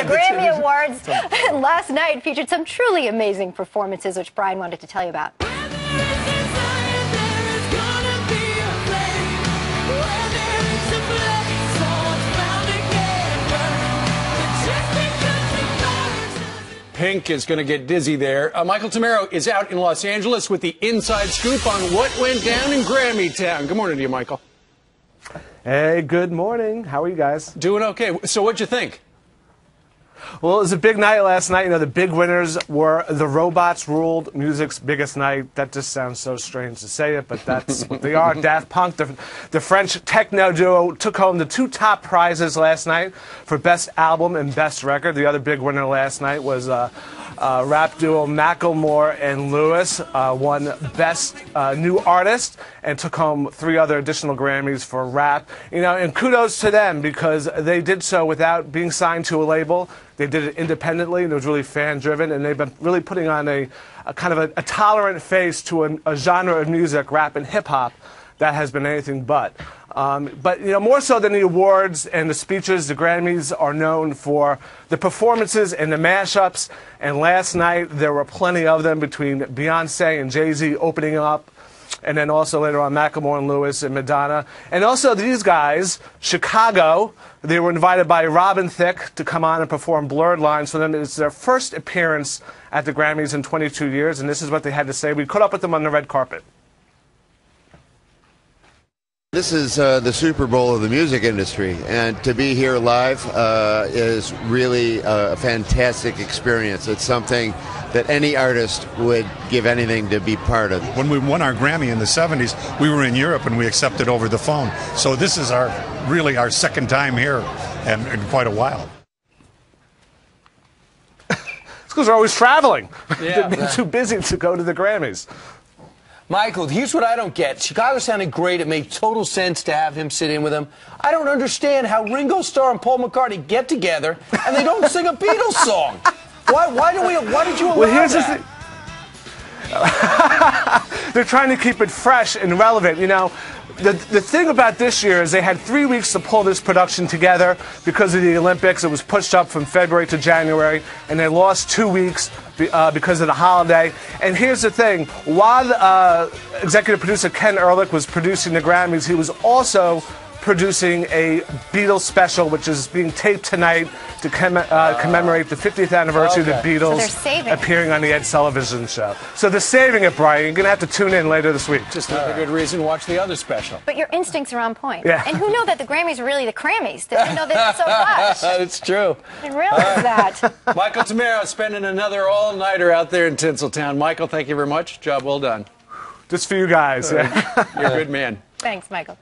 ahead. The Grammy Awards last night featured some truly amazing performances, which Brian wanted to tell you about. Pink is going to get dizzy there. Uh, Michael Tammero is out in Los Angeles with the inside scoop on what went down in Grammy Town. Good morning to you, Michael. Hey, good morning. How are you guys? Doing okay. So, what'd you think? Well, it was a big night last night. You know, the big winners were The Robots Ruled Music's biggest night. That just sounds so strange to say it, but that's what they are. Daft Punk, the, the French techno duo, took home the two top prizes last night for Best Album and Best Record. The other big winner last night was uh, uh, rap duo Macklemore and Lewis uh, won Best uh, New Artist and took home three other additional Grammys for rap. You know, and kudos to them because they did so without being signed to a label. They did it independently, and it was really fan driven, and they've been really putting on a, a kind of a, a, tolerant face to a, a genre of music, rap and hip hop, that has been anything but. Um, but you know, more so than the awards and the speeches, the Grammys are known for the performances and the mashups. And last night there were plenty of them between Beyonce and Jay Z opening up and then also later on Macklemore and Lewis and Madonna. And also these guys, Chicago, they were invited by Robin Thicke to come on and perform Blurred Lines for them. It's their first appearance at the Grammys in 22 years, and this is what they had to say. We caught up with them on the red carpet. This is uh, the Super Bowl of the music industry, and to be here live uh, is really a fantastic experience. It's something that any artist would give anything to be part of. When we won our Grammy in the 70s, we were in Europe and we accepted over the phone. So this is our really our second time here and in quite a while. it's because they're always traveling. Yeah. they're too busy to go to the Grammys. Michael, here's what I don't get. Chicago sounded great. It made total sense to have him sit in with him. I don't understand how Ringo Starr and Paul McCartney get together and they don't sing a Beatles song. Why, why do we? Why did you allow well, here's that? The They're trying to keep it fresh and relevant. You know, the, the thing about this year is they had three weeks to pull this production together because of the Olympics. It was pushed up from February to January, and they lost two weeks uh, because of the holiday. And here's the thing while uh, executive producer Ken Ehrlich was producing the Grammys, he was also producing a Beatles special, which is being taped tonight to com- uh, commemorate the 50th anniversary okay. of the Beatles so appearing on the Ed Sullivan Show. So they're saving it, Brian. You're going to have to tune in later this week. Just another good reason to watch the other special. But your instincts are on point. Yeah. And who knew that the Grammys are really the Grammys? Didn't know that so much. It's true. I didn't realize that. Michael Tammero spending another all-nighter out there in Tinseltown. Michael, thank you very much. Job well done. Just for you guys. Yeah. You're a good man. Thanks, Michael.